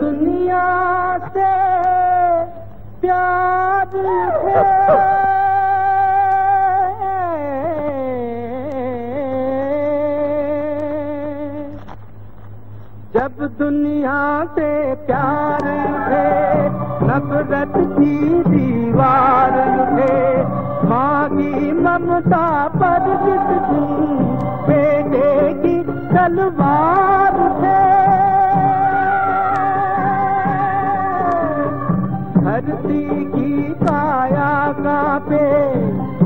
दुनिया जब दुनिया से प्यार है, नफरत की दीवार है। मांगी ममता पर दिन बेटे की तलवार है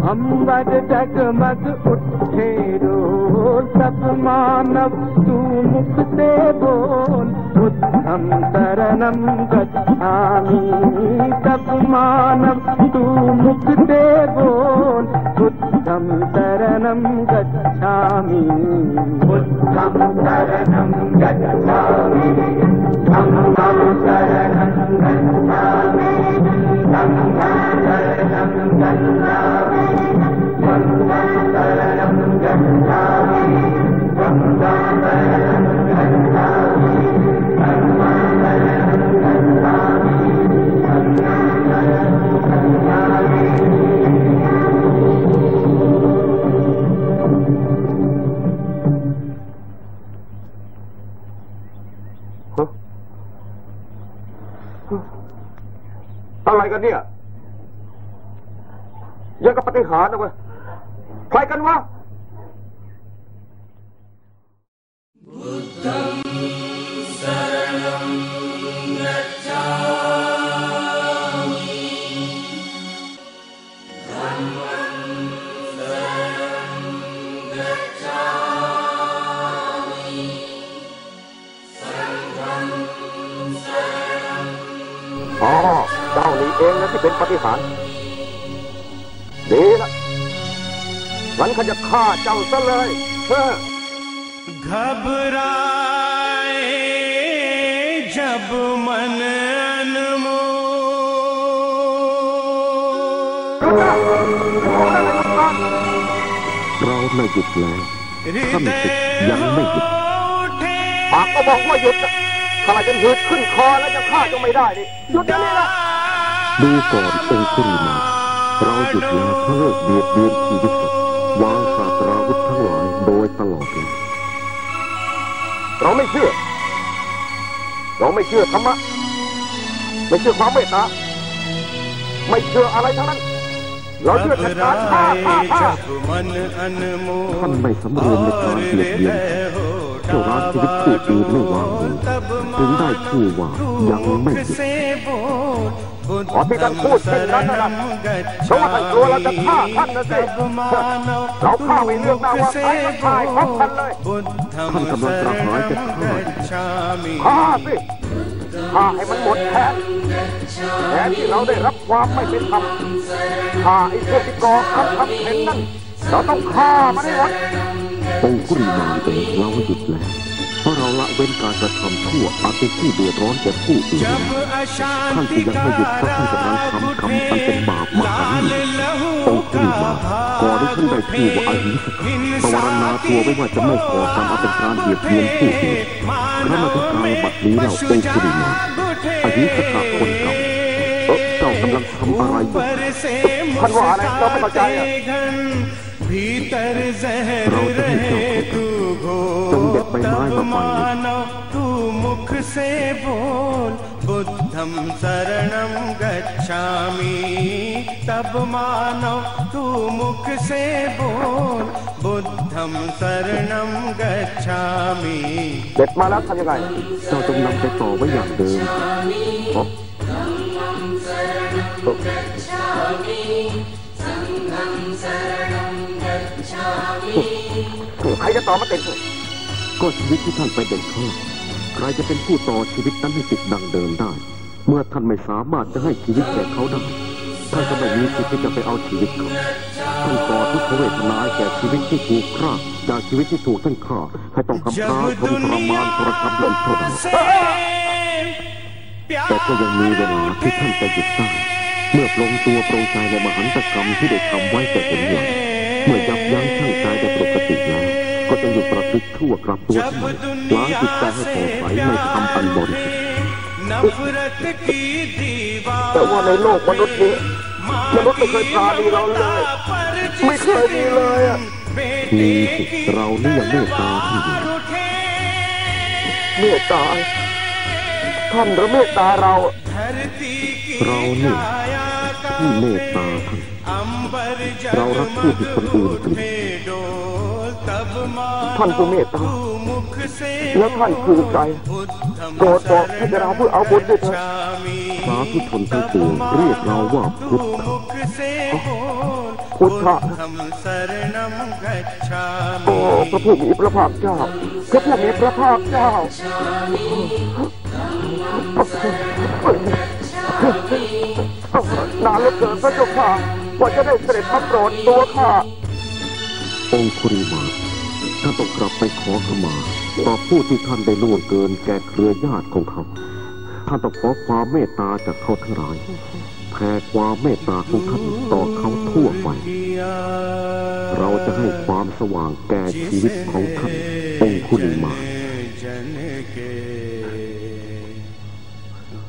अंबर जगमग उठे रो सब मानव तू मुख से बोल। बुद्धम शरणम गच्छामि सब मानव तू मुख से बोल। बुद्धम शरणम गच्छामि बुद्धम शरणम गच्छामि อะไรกันเนี่ยยังกับปฏิหารนะเว้ยใครกันวะ อ๋อ เจ้านี่เองนะที่เป็นปฏิหารย์ดีละงั้นข้าจะฆ่าเจ้าซะเลยเฮ้อ घबराए जब मन अनमोल เราไม่หยุดแล้วท่านสิทธิ์ยังไม่หยุด उठे ปากก็บอกว่าหยุด ข้าจะหืดขึ้นคอและจะฆ่าจงไม่ได้ดิหยุดเดี๋ยวนี้นะดูก่อนองคุริมาเราหยุดแล้วเลิกเบียดเบียนชีวิตวางศาสตราวุธทั้งหลายโดยตลอดเเราไม่เชื่อ เราไม่เชื่อธรรมะ ไม่เชื่อความเมตตาไม่เชื่ออะไรทั้งนั้น เราเชื่อแต่การฆ่าฆ่าฆ่าท่านไม่สำรวมในการเบียดเบียน เจ้าร้านชีวิตถูกดีไม่วางมือถึงได้พูดว่ายังไม่หยุดขอที่ท่านพูดเช่นนั้นนะครับเพราะว่าท่านกลัวเราจะฆ่าท่านนะสิเราฆ่าไปเรื่องหน้าว่าใครจะฆ่าพรบท่านเลยท่านกำลังจะหายจะฆ่าฆ่าสิฆ่าให้มันหมดแค้นแค้นที่เราได้รับความไม่เป็นธรรมฆ่าไอ้พวกที่ก่อครับเห็นนั่นเราต้องฆ่ามันให้หมด องคุริมาเองเราหยุดแล้ว เพราะเราละเว้นการกระทำทั่วอาจเป็นผู้เดือดร้อนแก่ผู้อื่นท่านจึงยังไม่หยุดเพราะท่านกำลังทำคำอันเป็นบาปมหันองคุริมาก่อได้ท่านได้ชื่อว่าอาหิสกปวารณาตัวไม่ว่าจะไม่ก่อทำอานเป็นการเบียดเบียนผู้อื่นพระมาถึงการบัดนี้เราองคุริมาอาหิสกคนเก่า ऊपर से ท่านว่าอะไรเราไม่เข้าใจอ่ะ घन भीतर जहरเราจะให้เจ้า रहे तू घो จงเด็ดใบไม้ तब มาปล่อย मानो तू मुख से बोल बुद्धम शरणम गच्छामि तब मानो तू मुख से बोल बुद्धम शरणम गच्छामि เด็ดมาแล้วทำยังไง เจ้าจงนำไปต่อไว้อย่างเดิมเพราะ ใครจะต่อมาติดก็ชีวิตที่ท่านไปเด็ดทอดใครจะเป็นผู้ต่อชีวิตนั้นให้ติดดังเดิมได้ เมื่อท่านไม่สามารถจะให้ชีวิตแก่เขาได้ท่านก็ไม่มีสิทธิ์ที่จะไปเอาชีวิตเขาท่านก่อทุกขเวทนาให้แก่ชีวิตที่ถูกฆ่าจากชีวิตที่ถูกท่านฆ่าให้ต้องกำพร้าทนทรมานทรกรรมอีกเท่าไหร่ से แต่ก็ยังมีเวลาที่ท่านจะหยุดได้ เมื่อปรงตัวโปรงใจในมหันตกรรมที่ได้ทำไว้แต่เห็นหลังเมื่อยับยั้งช่างกายได้ปกติแล้ว ก็จะหยุดประพฤติชั่วกลับตัวใหม่ล้างจิตใจให้ปลอดใสในธรรมอันบริสุทธิ์แต่ว่าในโลกมนุษย์นี้มนุษย์ไม่เคยพาดีเราเลย ไม่เคยดีเลยอะมีเรานี่ยังเมตตาที่ดีเมตตา ท่านระเมตตาเรา เรานี่ที่เมตตาท่านเรารักผู้ผิดคนอื่นกันท่านผู้เมตตาและวท่านคือใครโปรดบอกให้เราเพื่อเอาบุญด้วยเถิดพระทุกคนทั้งปวงเรียกเราว่าพุทธพุทธะโอ้พระผู้มีพระภาคเจ้าพระผู้มีพระภาคเจ้า นานเหลือเกินพระเจ้าค่ะ กว่าจะได้เสด็จมาโปรดตัวข้าองคุริมาท่านต้องกลับไปขอขมาต่อผู้ที่ท่านได้ล่วงเกินแก่เครือญาติของเขา ท่านต้องขอความเมตตาจากเขาทั้งหลายแผ่ความเมตตาของท่านต่อเขาทั่วไป เราจะให้ความสว่างแก่ชีวิตของท่านองคุลิมา जन के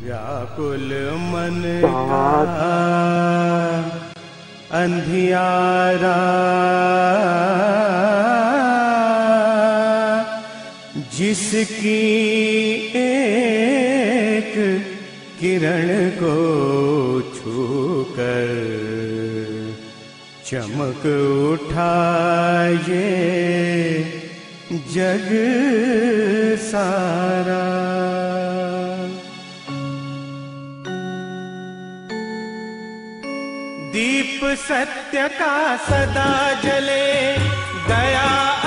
व्याकुल मन का अंधियारा। जिसकी एक किरण को छूकर चमक उठा ये जग सारा। दीप सत्य का सदा जले दया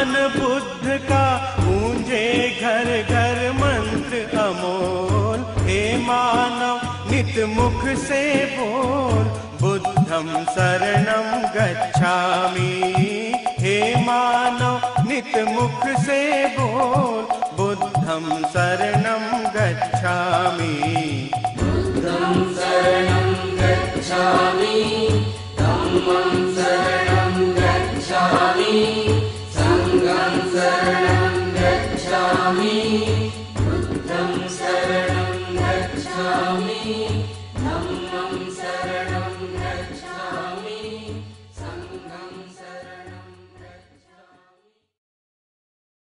भगवान बुद्ध का गूंजे घर घर मंत्र अमोल। हे मानव, नित मुख से बोल। बुद्धम शरणम गच्छामि। हे मानव, नित मुख से बोल। बुद्धम शरणम गच्छामि। शरणं गच्छामि। धम्मं शरणं You.